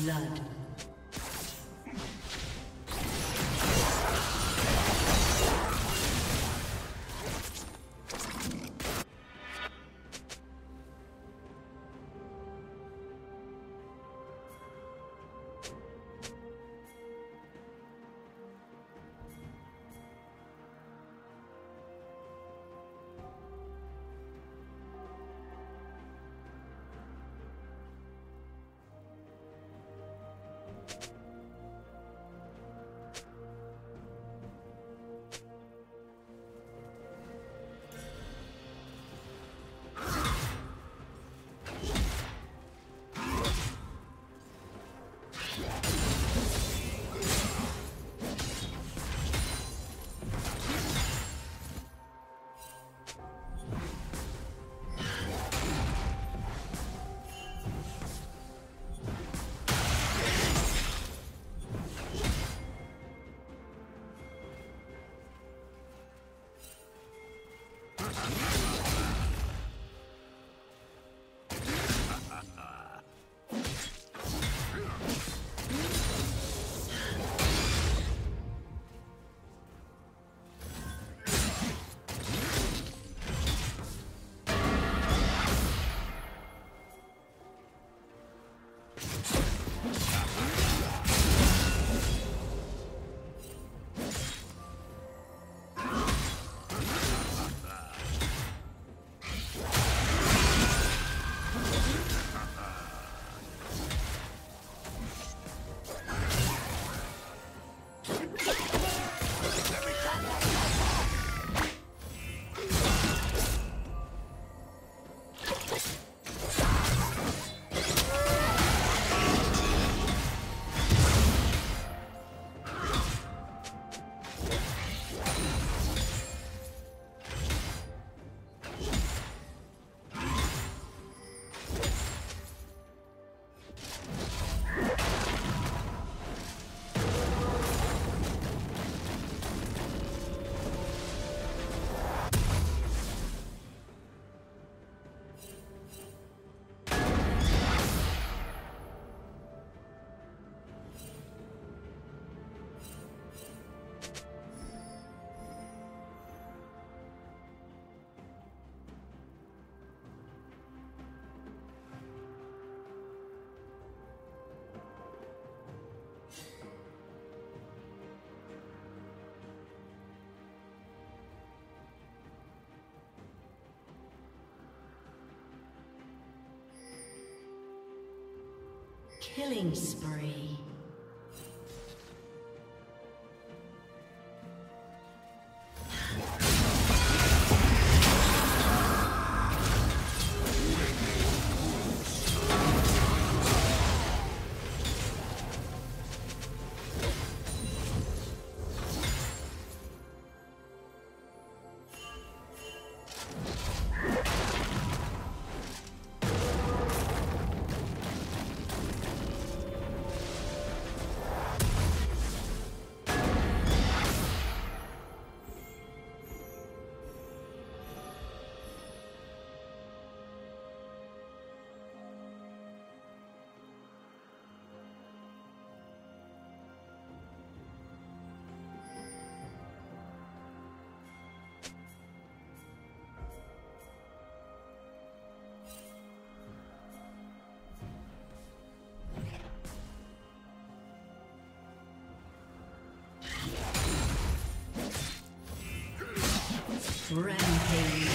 Blood. Killing spree. Rampage.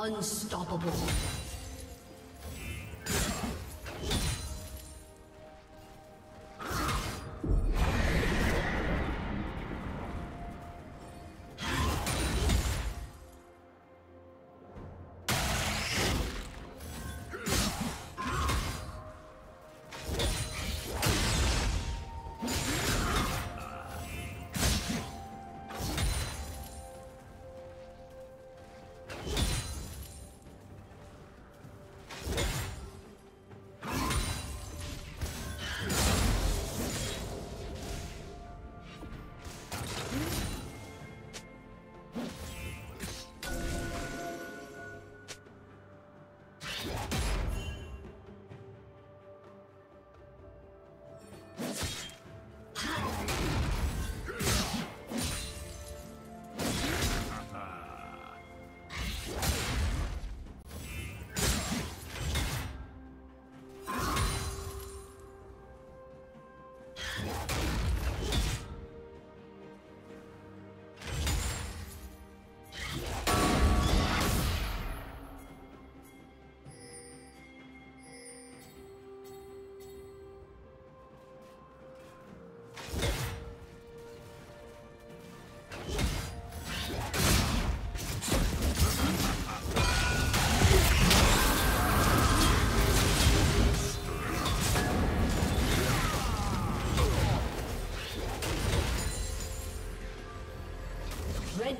Unstoppable. Yeah.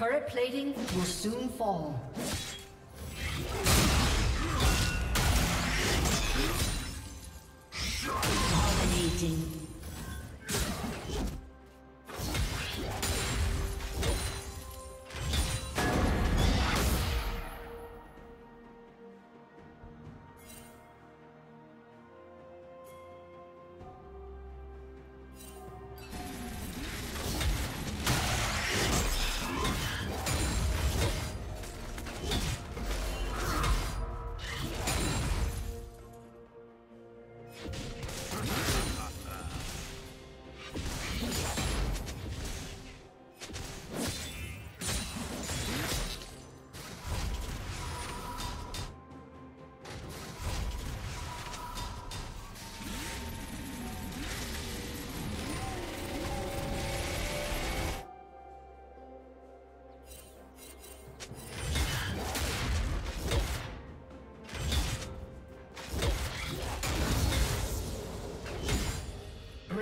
Turret plating will soon fall. Dominating.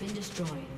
Been destroyed.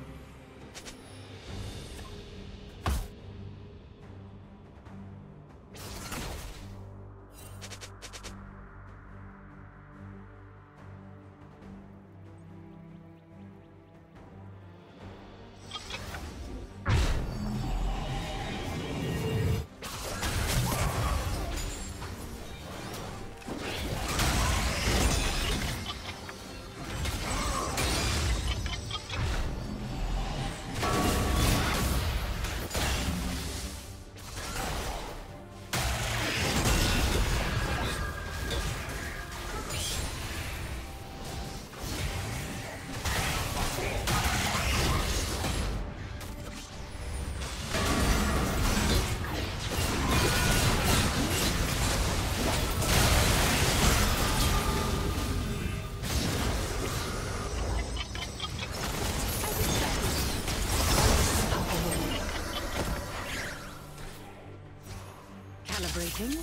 Calibrating.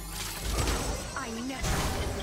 I never.